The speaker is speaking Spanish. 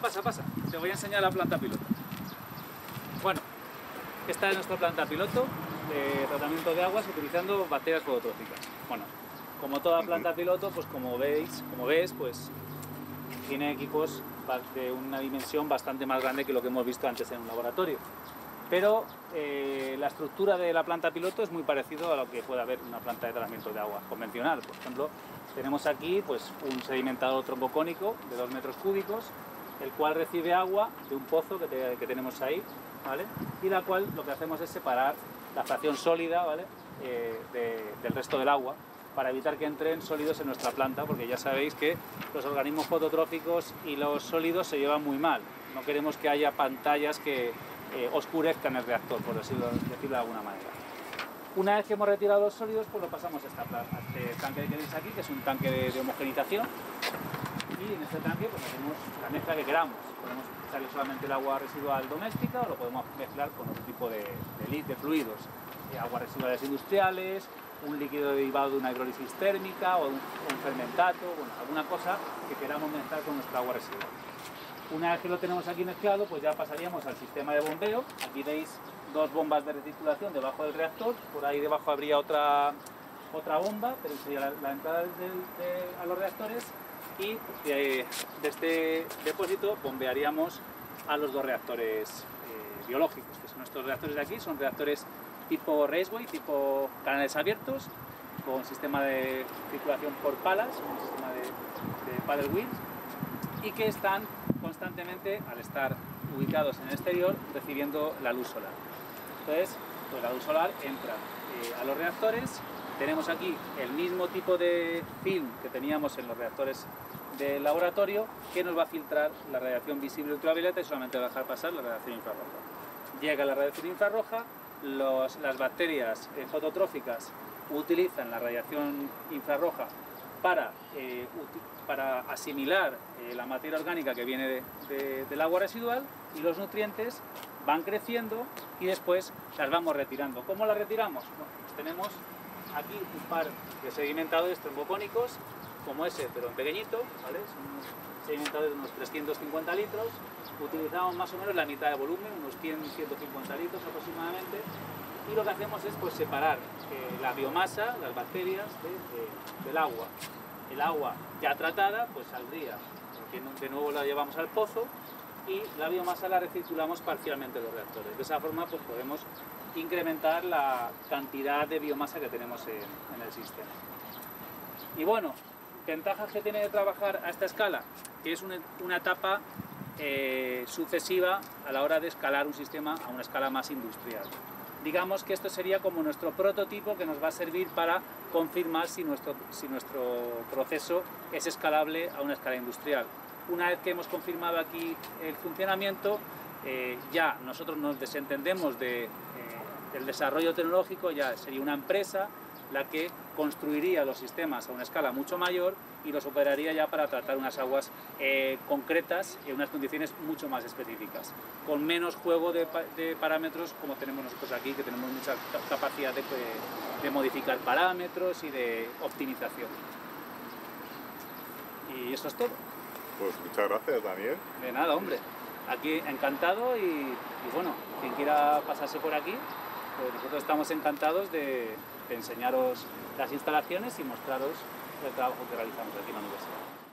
Pasa, pasa. Te voy a enseñar la planta piloto. Bueno, esta es nuestra planta piloto de tratamiento de aguas utilizando bacterias fototróficas. Bueno, como toda planta piloto, pues como veis, como ves, pues tiene equipos de una dimensión bastante más grande que lo que hemos visto antes en un laboratorio. Pero eh, la estructura de la planta piloto es muy parecido a lo que puede haber una planta de tratamiento de agua convencional. Por ejemplo, tenemos aquí pues, un sedimentador trombocónico de 2 metros cúbicos, el cual recibe agua de un pozo que, tenemos ahí, ¿vale? y la cual lo que hacemos es separar la fracción sólida ¿vale? Eh, del resto del agua para evitar que entren sólidos en nuestra planta, porque ya sabéis que los organismos fototróficos y los sólidos se llevan muy mal. No queremos que haya pantallas que eh, oscurezcan el reactor, por decirlo, decirlo, de alguna manera. Una vez que hemos retirado los sólidos, pues lo pasamos a, esta, este tanque que tenéis aquí, que es un tanque de, de homogenización. Y en este tanque pues hacemos la mezcla que queramos. Podemos salir solamente el agua residual doméstica o lo podemos mezclar con otro tipo de, de, de fluidos. Eh, aguas residuales industriales, un líquido derivado de una hidrólisis térmica o un, fermentato, bueno, alguna cosa que queramos mezclar con nuestra agua residual. Una vez que lo tenemos aquí mezclado, pues ya pasaríamos al sistema de bombeo. Aquí veis dos bombas de recirculación debajo del reactor, por ahí debajo habría otra, otra bomba, pero sería la, entrada a los reactores y de, este depósito bombearíamos a los dos reactores eh, biológicos, que son estos reactores de aquí, son reactores tipo raceway, tipo canales abiertos, con sistema de circulación por palas, un sistema de, paddle wheels, y que están constantemente, al estar ubicados en el exterior, recibiendo la luz solar. Entonces, pues la luz solar entra eh, a los reactores, tenemos aquí el mismo tipo de film que teníamos en los reactores del laboratorio, que nos va a filtrar la radiación visible ultravioleta y solamente va a dejar pasar la radiación infrarroja. Llega la radiación infrarroja, las bacterias eh, fototróficas utilizan la radiación infrarroja para, eh, para asimilar eh, la materia orgánica que viene del agua residual y los nutrientes van creciendo y después las vamos retirando. ¿Cómo las retiramos? Pues tenemos aquí un par de sedimentadores trombocónicos como ese, pero en pequeñito, ¿vale? Son sedimentadores de unos 350 litros, utilizamos más o menos la mitad de volumen, unos 100, 150 litros aproximadamente, y lo que hacemos es pues, separar eh, la biomasa, las bacterias, del agua. El agua ya tratada pues saldría, de nuevo la llevamos al pozo, y la biomasa la recirculamos parcialmente en los reactores. De esa forma pues, podemos incrementar la cantidad de biomasa que tenemos en, el sistema. Y bueno, ventajas que tiene de trabajar a esta escala, que es una, una etapa eh, sucesiva a la hora de escalar un sistema a una escala más industrial. Digamos que esto sería como nuestro prototipo que nos va a servir para confirmar si nuestro, si nuestro proceso es escalable a una escala industrial. Una vez que hemos confirmado aquí el funcionamiento, eh, ya nosotros nos desentendemos de, eh, del desarrollo tecnológico, ya sería una empresa la que construiría los sistemas a una escala mucho mayor y los operaría ya para tratar unas aguas eh, concretas en unas condiciones mucho más específicas, con menos juego de, parámetros como tenemos nosotros aquí, que tenemos mucha capacidad de, de modificar parámetros y de optimización. Y eso es todo. Pues muchas gracias, Daniel. De nada, hombre. Aquí encantado y, bueno, quien quiera pasarse por aquí, pues nosotros estamos encantados de enseñaros las instalaciones y mostraros el trabajo que realizamos aquí en la universidad.